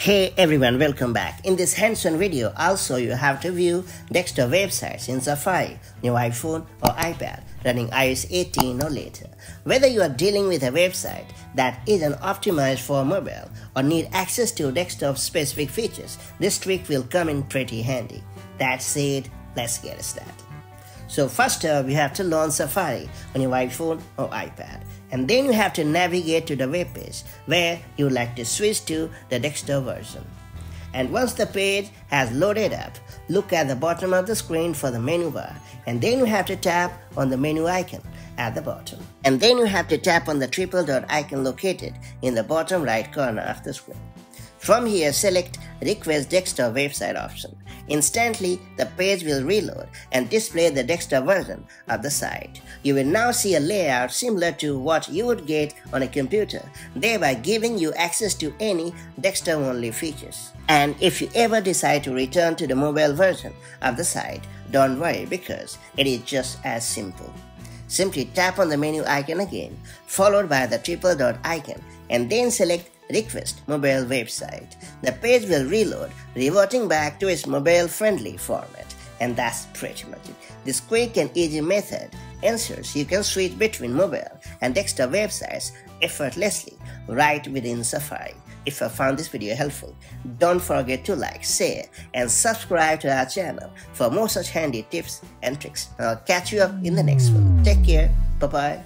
Hey everyone, welcome back. In this hands-on video, I'll show you how to view desktop websites in Safari, your iPhone or iPad running iOS 18 or later. Whether you are dealing with a website that isn't optimized for mobile or need access to desktop-specific features, this trick will come in pretty handy. That said, let's get started. So first uh, up, you have to launch Safari on your iPhone or iPad. And then you have to navigate to the web page where you would like to switch to the desktop version. And once the page has loaded up, look at the bottom of the screen for the menu bar and then you have to tap on the menu icon at the bottom. And then you have to tap on the triple dot icon located in the bottom right corner of the screen. From here, select Request Desktop Website option. Instantly, the page will reload and display the desktop version of the site. You will now see a layout similar to what you would get on a computer, thereby giving you access to any desktop-only features. And if you ever decide to return to the mobile version of the site, don't worry because it is just as simple. Simply tap on the menu icon again, followed by the triple dot icon, and then select request mobile website. The page will reload, reverting back to its mobile-friendly format. And that's pretty much it. This quick and easy method ensures you can switch between mobile and desktop websites effortlessly right within Safari. If you found this video helpful, don't forget to like, share, and subscribe to our channel for more such handy tips and tricks. I'll catch you up in the next one. Take care. Bye-bye.